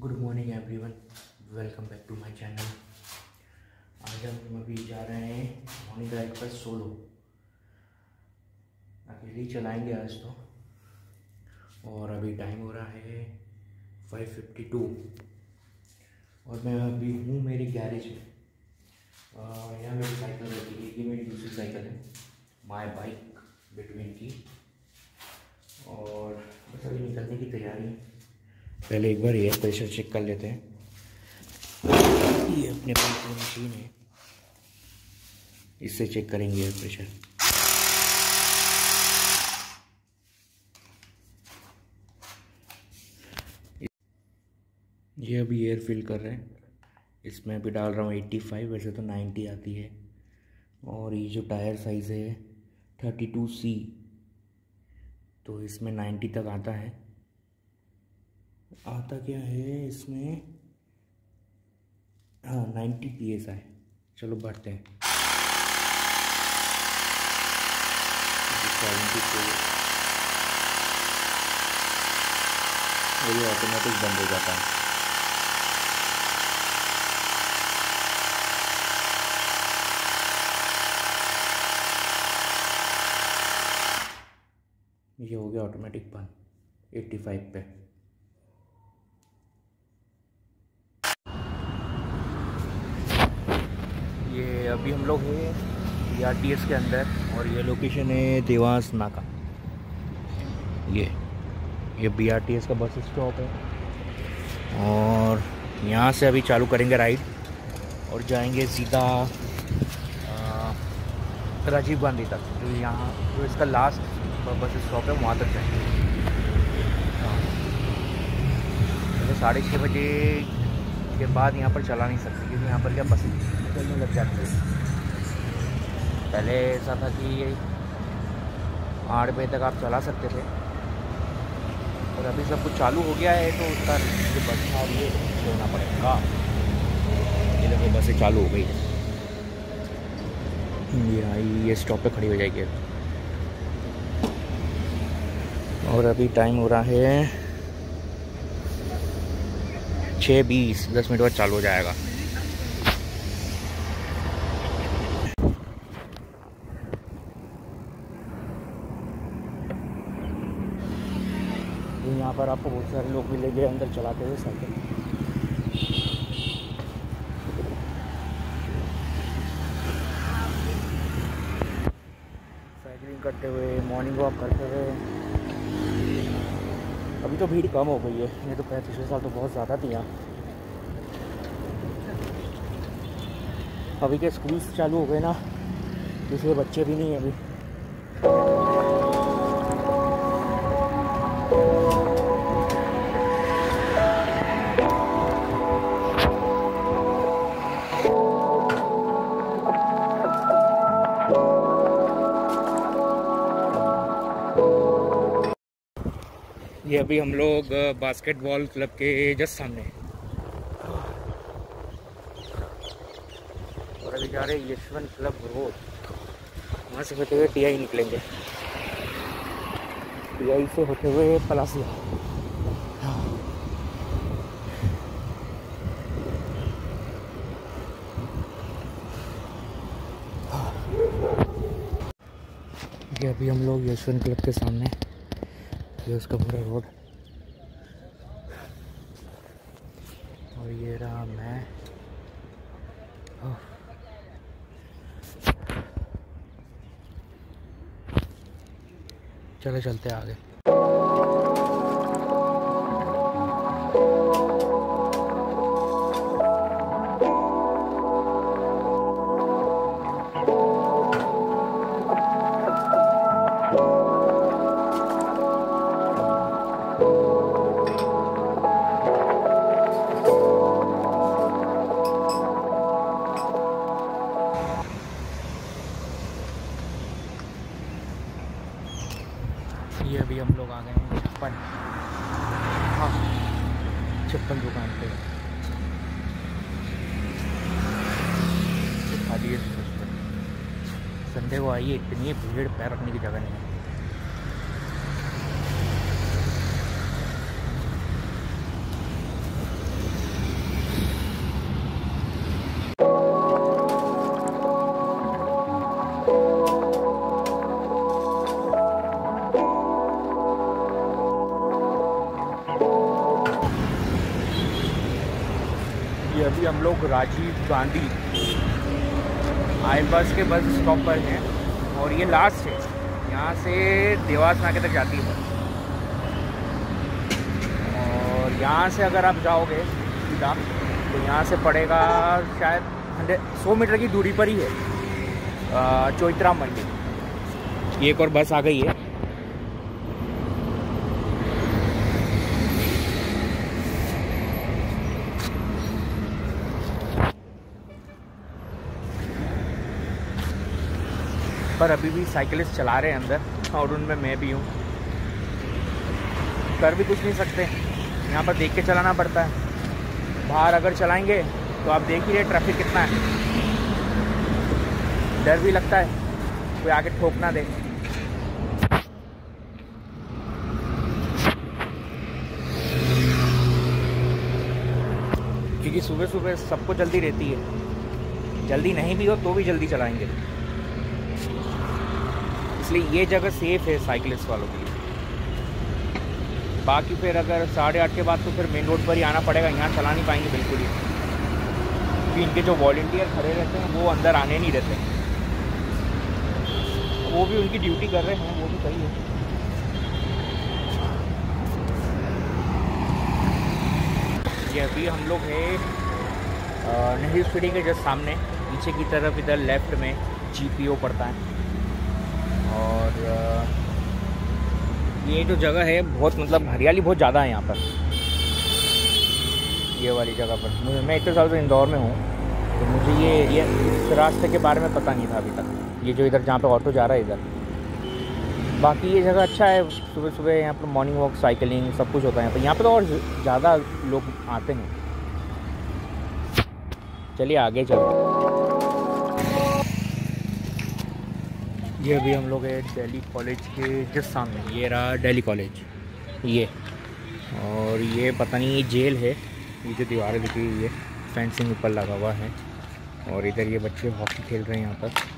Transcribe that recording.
Good morning everyone welcome back to my channel आज हम अभी जा रहे हैं मॉर्निंग राइड पर सोलो अकेले ही चलाएँगे आज तो। और अभी टाइम हो रहा है फाइव फिफ्टी टू और मैं अभी हूँ मेरे गैरेज में। यहाँ मेरी साइकिल रखी है। ये मेरी दूसरी साइकिल है। माय बाइक बिटवीन की। और बस अभी निकलने की तैयारी है। पहले एक बार एयर प्रेशर चेक कर लेते हैं। ये अपने पास मशीन है इससे चेक करेंगे एयर प्रेशर ये अभी एयर फिल कर रहे हैं। इसमें अभी डाल रहा हूँ एट्टी फाइव वैसे तो नाइन्टी आती है। और ये जो टायर साइज़ है थर्टी टू सी तो इसमें नाइन्टी तक आता है। आता क्या है इसमें? हाँ नाइन्टी पी एस है चलो बढ़ते हैं। ये ऑटोमेटिक बंद हो जाता है। ये हो गया ऑटोमेटिक बंद एट्टी फाइव पे ये अभी हम लोग हैं आर टी के अंदर और ये लोकेशन है देवास नाका। ये ये बी आर टी एस का बस स्टॉप है। और यहाँ से अभी चालू करेंगे राइड और जाएँगे सीधा राजीव गांधी तक, जो यहाँ, जो इसका लास्ट बस स्टॉप है, वहाँ तक जाएँगे। हाँ। तो साढ़े छः बजे के बाद यहाँ पर चला नहीं सकते, क्योंकि यहाँ पर क्या बस चलने लग जाती है। पहले ऐसा था कि आठ बजे तक आप चला सकते थे। और अभी सब कुछ चालू हो गया है तो उसका जो बस था, ये छोड़ना पड़ेगा। ये देखो, बसें चालू हो गई है। ये आई, ये स्टॉप पे खड़ी हो जाएगी और अभी टाइम हो रहा है छः बीस, दस मिनट बाद चालू हो जाएगा। यहाँ पर आपको बहुत सारे लोग मिलेंगे अंदर चलाते हुए साइकिल। साइकिलिंग करते हुए मॉर्निंग वॉक करते हुए। अभी तो भीड़ कम हो गई है नहीं तो पहले पिछले साल तो बहुत ज़्यादा थी यहाँ। अभी के स्कूल्स चालू हो गए ना, इसलिए बच्चे भी नहीं अभी। ये अभी हम लोग बास्केटबॉल क्लब के जस्ट सामने। और अभी जा रहे यशवंत क्लब रोड। वहाँ से होते हुए टीआई निकलेंगे। टीआई से होते हुए पलासिया ये अभी हम लोग यशवंत क्लब के सामने ये उसका पूरा रोड और ये रहा मैं। चले चलते आगे। ये अभी हम लोग आ गए हैं छप्पन। हाँ छप्पन दुकान पे। खाली संडे को आइए, इतनी भीड़ पैर रखने की जगह नहीं है। अभी हम लोग राजीव गांधी आई बस के बस स्टॉप पर हैं, और ये लास्ट है, यहाँ से देवास नाके तक जाती है। और यहाँ से अगर आप जाओगे सीधा तो यहाँ से पड़ेगा शायद हंड्रेड सौ मीटर की दूरी पर ही है चौतरा मंडी एक और बस आ गई है। पर अभी भी साइकिलिस्ट चला रहे हैं अंदर, और उनमें मैं भी हूँ। कर भी कुछ नहीं सकते। यहाँ पर देख के चलाना पड़ता है। बाहर अगर चलाएँगे तो आप देख ही रहे ट्रैफ़िक कितना है। डर भी लगता है। कोई आगे ठोक ना दे। क्योंकि सुबह सुबह सबको जल्दी रहती है। जल्दी नहीं भी हो तो भी जल्दी चलाएँगे। इसलिए ये जगह सेफ़ है साइकिलिस्ट वालों के लिए। बाकी फिर अगर साढ़े आठ के बाद तो फिर मेन रोड पर ही आना पड़ेगा, यहाँ चला नहीं पाएँगे बिल्कुल ही। क्योंकि इनके जो वॉल्टियर खड़े रहते हैं, वो अंदर आने नहीं देते। वो भी उनकी ड्यूटी कर रहे हैं, वो भी सही है। ये अभी हम लोग है नेहरू स्टेडियम के जस्ट सामने, पीछे की तरफ़ इधर लेफ़्ट में जीपीओ पड़ता है। और ये जो जगह है, बहुत मतलब हरियाली बहुत ज़्यादा है यहाँ पर। ये वाली जगह पर। मुझे, मैं इतने साल से इंदौर में हूँ तो मुझे ये ये इस रास्ते के बारे में पता नहीं था अभी तक। ये जो इधर जहाँ पे ऑटो जा रहा है इधर। बाकी ये जगह अच्छा है सुबह सुबह यहाँ पर मॉर्निंग वॉक साइकिलिंग सब कुछ होता है यहाँ पर यहाँ पर तो और ज़्यादा लोग आते हैं। चलिए, आगे चलते ये अभी हम लोग हैं दिल्ली कॉलेज के जस्ट सामने। ये रहा दिल्ली कॉलेज। ये। और ये पता नहीं, ये जेल है। ये जो दीवार दिखी हुई है फेंसिंग ऊपर लगा हुआ है। और इधर ये बच्चे हॉकी खेल रहे हैं यहाँ पर।